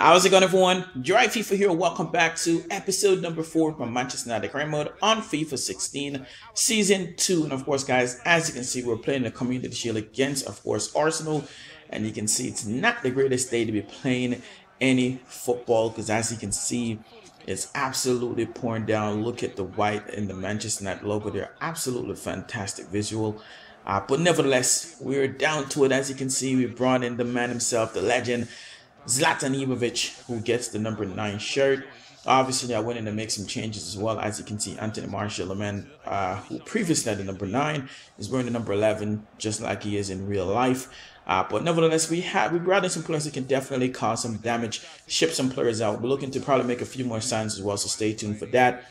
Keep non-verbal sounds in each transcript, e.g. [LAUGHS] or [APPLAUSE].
How's it going everyone? Jiraiya FIFA here. Welcome back to episode number 4 from Manchester United Career Mode on FIFA 16 Season 2. And of course guys, as you can see, we're playing the Community Shield against, of course, Arsenal. And you can see it's not the greatest day to be playing any football because as you can see, it's absolutely pouring down. Look at the white and the Manchester United logo. They're absolutely fantastic visual. Uh, but nevertheless, we're down to it. As you can see, we brought in the man himself, the legend, Zlatan Ibrahimovic, who gets the number 9 shirt. Obviously, I went in to make some changes as well. As you can see, Anthony Martial, the man uh, who previously had the number 9, is wearing the number 11, just like he is in real life. Uh, but nevertheless, we have we brought in some players that can definitely cause some damage, ship some players out. We're looking to probably make a few more signs as well, so stay tuned for that.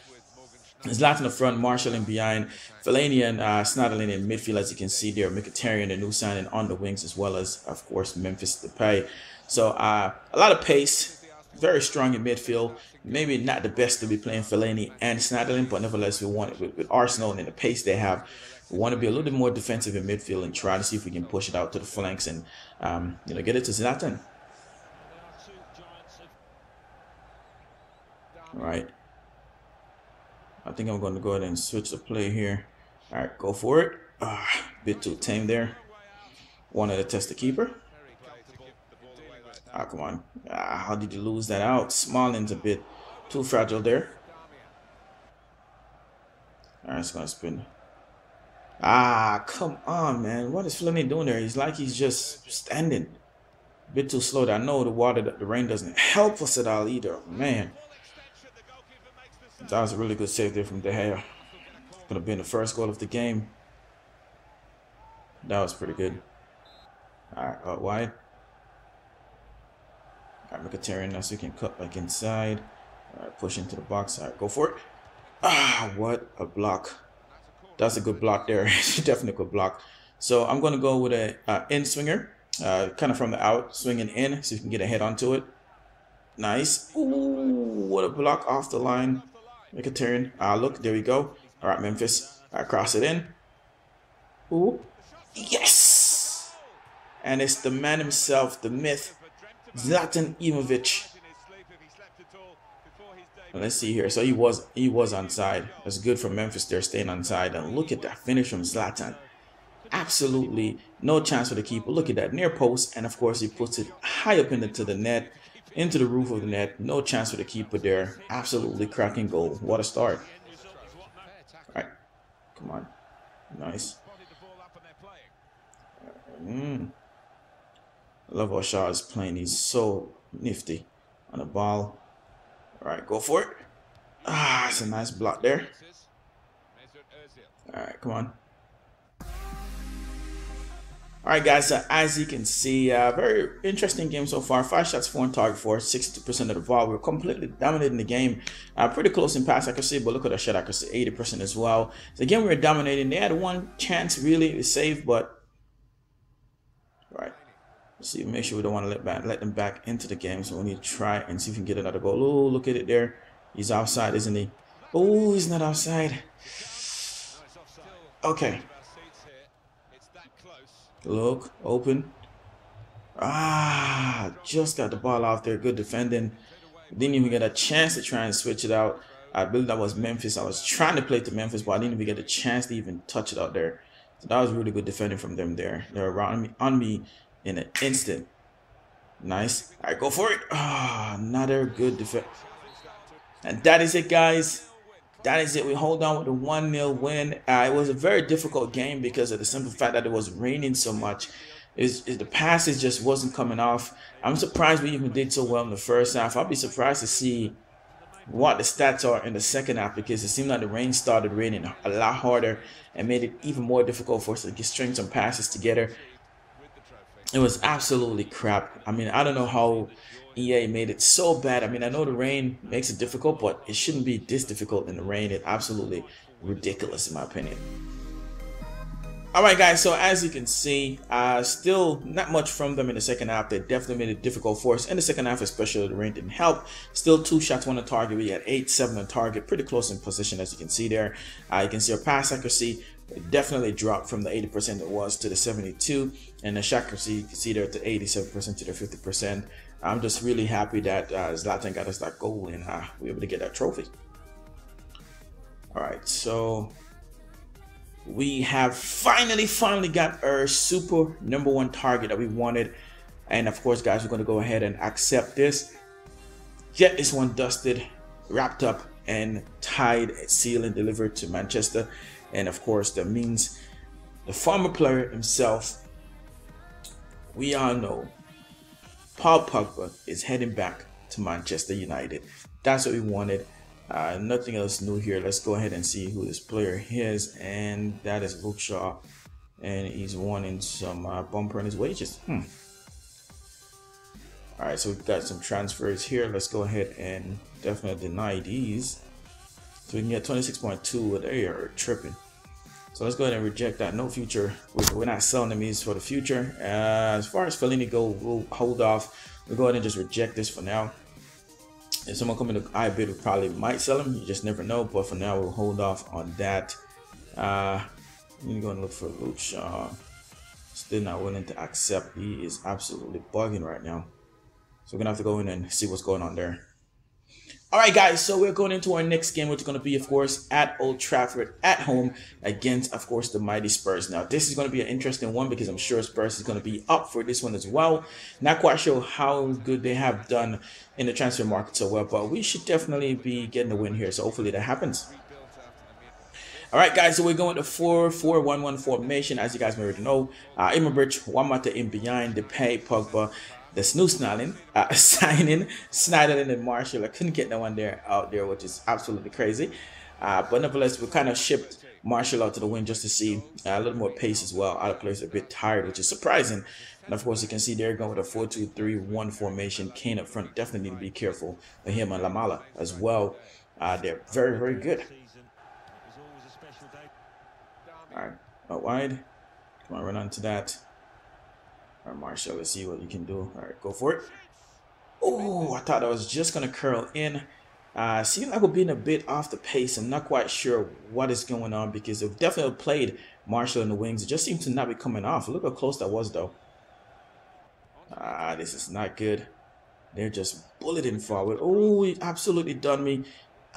Zlatan in the front, Martial in behind, Fellaini and uh, Schneiderlin in midfield, as you can see there, Mkhitaryan, the new signing on the wings, as well as, of course, Memphis Depay. So uh, a lot of pace, very strong in midfield. Maybe not the best to be playing Fellaini and Schneiderlin, but nevertheless, we want it with, with Arsenal and the pace they have. We want to be a little bit more defensive in midfield and try to see if we can push it out to the flanks and um, you know get it to Zlatan. All right. I think I'm going to go ahead and switch the play here. All right, go for it. Ah, bit too tame there. Wanted to test the keeper. Ah, come on. Ah, how did you lose that out? Smalling's a bit too fragile there. All right, it's to spin. Ah, come on, man. What is Fleming doing there? He's like he's just standing. A bit too slow. I know the water, the rain doesn't help us at all either. Man. That was a really good save there from De Gea. Gonna be in the first goal of the game. That was pretty good. Alright, out wide. Alright, Mkhitaryan now so you can cut back inside. Alright, push into the box. Alright, go for it. Ah, what a block. That's a good block there. [LAUGHS] Definitely a good block. So I'm going to go with a uh, in swinger, uh, kind of from the out, swinging in, so you can get a head onto it. Nice. Ooh, what a block off the line. Turn. Ah, look, there we go. All right, Memphis. I cross it in. Ooh. Yes! And it's the man himself, the myth, Zlatan Ibrahimovic. Let's see here. So he was he was onside. That's good for Memphis. They're staying onside. And look at that finish from Zlatan. Absolutely no chance for the keeper. Look at that near post, and of course he puts it high up into the net, into the roof of the net. No chance for the keeper there. Absolutely cracking goal. What a start. All right, come on, nice. Mm. Love how is playing. He's so nifty on the ball. All right, go for it. Ah, it's a nice block there. All right, come on. All right, guys, so as you can see, uh, very interesting game so far. Five shots, four on target for 60% of the ball. We're completely dominating the game. Uh, pretty close in pass accuracy, but look at our shot accuracy, 80% as well. So again, we are dominating. They had one chance really to save, but right. See, make sure we don't want to let back, let them back into the game. So we need to try and see if we can get another goal. Oh, look at it there. He's outside, isn't he? Oh, he's not outside. Okay. Look, open. Ah, just got the ball off there. Good defending. Didn't even get a chance to try and switch it out. I believe that was Memphis. I was trying to play to Memphis, but I didn't even get a chance to even touch it out there. So that was really good defending from them there. They're around me on me in an instant. Nice. All right, go for it. Oh, another good defense. And that is it, guys that is it. We hold on with a 1 0 win. Uh, it was a very difficult game because of the simple fact that it was raining so much. Is the passes just wasn't coming off. I'm surprised we even did so well in the first half. I'll be surprised to see what the stats are in the second half because it seemed like the rain started raining a lot harder and made it even more difficult for us to string some passes together. It was absolutely crap. I mean, I don't know how EA made it so bad. I mean, I know the rain makes it difficult, but it shouldn't be this difficult in the rain. It's absolutely ridiculous in my opinion. All right, guys, so as you can see, uh, still not much from them in the second half. They definitely made it difficult for us in the second half, especially the rain didn't help. Still two shots, one on target. We had eight, seven on target, pretty close in position, as you can see there. Uh, you can see our pass accuracy it definitely dropped from the 80% it was to the 72 and the accuracy you can see there to 87% to the 50% I'm just really happy that uh, Zlatan got us that goal and uh, we were able to get that trophy. All right, so we have finally, finally got our super number one target that we wanted. And of course, guys, we're going to go ahead and accept this. Get this one dusted, wrapped up, and tied, sealed, and delivered to Manchester. And of course, that means the former player himself, we all know, Paul Pogba is heading back to Manchester United. That's what we wanted. Uh, nothing else new here. Let's go ahead and see who this player is. And that is Luke Shaw. And he's wanting some uh, bumper in his wages. Hmm. All right, so we've got some transfers here. Let's go ahead and definitely deny these. So we can get 26.2. They are tripping. So let's go ahead and reject that. No future. We're not selling them these for the future. Uh, as far as Fellaini go, we'll hold off. We'll go ahead and just reject this for now. If someone come in the I bid, we probably might sell them. You just never know. But for now, we'll hold off on that. Uh, I'm going to look for Luke Shaw. Still not willing to accept. He is absolutely bugging right now. So we're going to have to go in and see what's going on there. All right, guys, so we're going into our next game, which is going to be, of course, at Old Trafford at home against, of course, the mighty Spurs. Now, this is going to be an interesting one because I'm sure Spurs is going to be up for this one as well. Not quite sure how good they have done in the transfer market so well, but we should definitely be getting the win here. So hopefully that happens. All right, guys, so we're going to 4-4-1-1 formation, as you guys may already know. Uh, Immobridge, Juan Mata in behind, Depay, Pogba, the Snoo Snarling uh, [LAUGHS] signing Schneiderlin and Martial. I couldn't get no one there out there, which is absolutely crazy. Uh, but nevertheless, we kind of shipped Martial out to the wing just to see uh, a little more pace as well. Out of place, a bit tired, which is surprising. And of course, you can see they're going with a 4-2-3-1 formation. Kane up front definitely need to be careful of him and Lamela as well. Uh, they're very, very good. All right, out wide. Come on, run onto that. All right, Martial, let's see what you can do. All right, go for it. Oh, I thought I was just going to curl in. Uh, seems like we're being a bit off the pace. I'm not quite sure what is going on because they've definitely played Martial in the wings. It just seems to not be coming off. Look how close that was, though. Ah, this is not good. They're just bulleting forward. Oh, he absolutely done me.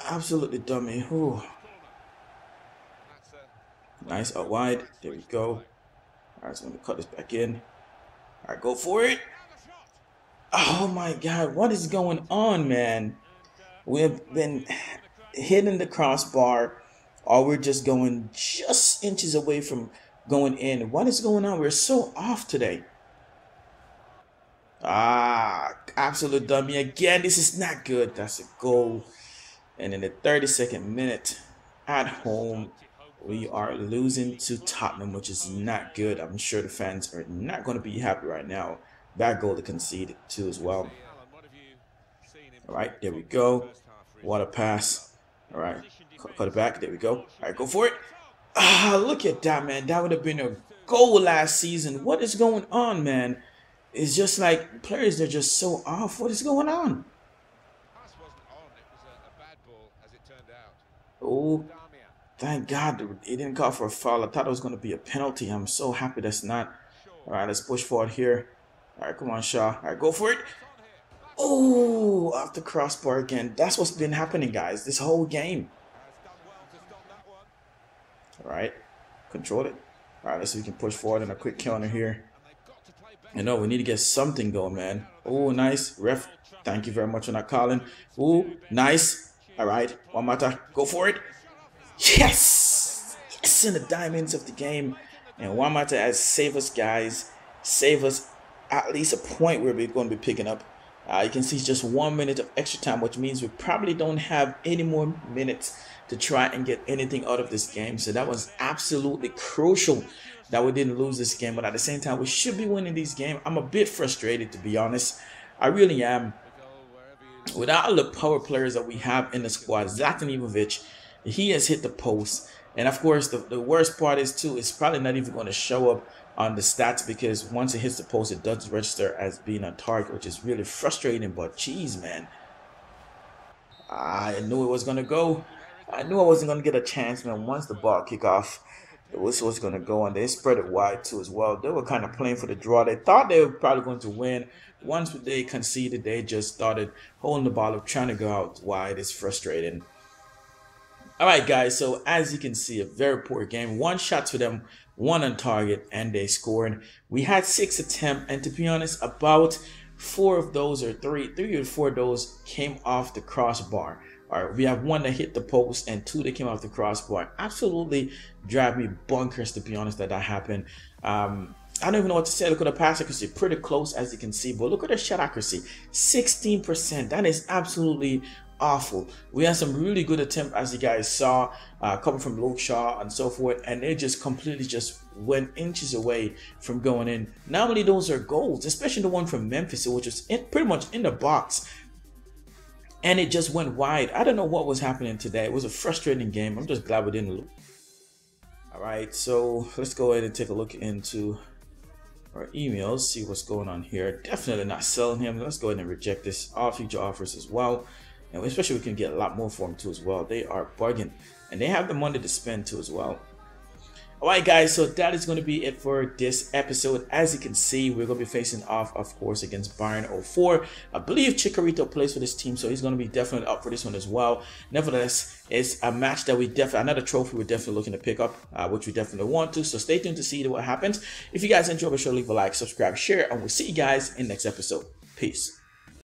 Absolutely done me. Ooh. Nice out wide. There we go. All right, so I'm going to cut this back in. Go for it. Oh my God, what is going on, man? We've been hitting the crossbar, or we're just going just inches away from going in. What is going on? We're so off today. Ah, absolute dummy again. This is not good. That's a goal. And in the 32nd minute at home, we are losing to Tottenham, which is not good. I'm sure the fans are not going to be happy right now. Bad goal to concede too as well. All right, there we go. What a pass. All right, cut it back. There we go. All right, go for it. Ah, look at that, man. That would have been a goal last season. What is going on, man? It's just like players, they're just so off. What is going on? Oh, Thank God he didn't call for a foul. I thought it was going to be a penalty. I'm so happy that's not. All right, let's push forward here. All right, come on, Shaw. All right, go for it. Oh, off the crossbar again. That's what's been happening, guys, this whole game. All right, control it. All right, let's see if we can push forward in a quick counter here. You know, we need to get something going, man. Oh, nice. Ref, thank you very much for not calling. Oh, nice. All right, one time. Go for it. Yes! Yes, in the diamonds of the game. And Juan Mata has save us, guys. Save us at least a point where we're going to be picking up. Uh, you can see just one minute of extra time, which means we probably don't have any more minutes to try and get anything out of this game. So that was absolutely crucial that we didn't lose this game. But at the same time, we should be winning this game. I'm a bit frustrated, to be honest. I really am. Without all the power players that we have in the squad, Zlatan Ibrahimovic, he has hit the post. And of course, the, the worst part is too, it's probably not even going to show up on the stats because once it hits the post, it does register as being a target, which is really frustrating. But geez, man, I knew it was going to go. I knew I wasn't going to get a chance, man. Once the ball kick off, The whistle was going to go, and they spread it wide too as well. They were kind of playing for the draw. They thought they were probably going to win. Once they conceded, they just started holding the ball up, trying to go out wide. It's frustrating. All right, guys. So as you can see, a very poor game. One shot for them, one on target, and they scored. We had six attempts, and to be honest, about four of those or three, three or four of those came off the crossbar. All right, we have one that hit the post and two that came off the crossbar. Absolutely drive me bonkers, to be honest that that happened. Um, I don't even know what to say. Look at the pass accuracy, pretty close as you can see, but look at the shot accuracy, 16%. That is absolutely awful. We had some really good attempt as you guys saw, uh, coming from Luke Shaw and so forth, and it just completely just went inches away from going in. Normally those are goals, especially the one from Memphis, which was in, pretty much in the box and it just went wide. I don't know what was happening today. It was a frustrating game. I'm just glad we didn't lose. All right, so let's go ahead and take a look into our emails, see what's going on here. Definitely not selling him. Let's go ahead and reject this. All future offers as well. And especially we can get a lot more for him too as well. They are bargain and they have the money to spend too as well. Alright guys, so that is going to be it for this episode. As you can see, we're going to be facing off, of course, against Bayer 04. I believe Chicharito plays for this team, so he's going to be definitely up for this one as well. Nevertheless, it's a match that we definitely, another trophy we're definitely looking to pick up, uh, which we definitely want to. So stay tuned to see what happens. If you guys enjoy, be sure to leave a like, subscribe, share, and we'll see you guys in next episode. Peace.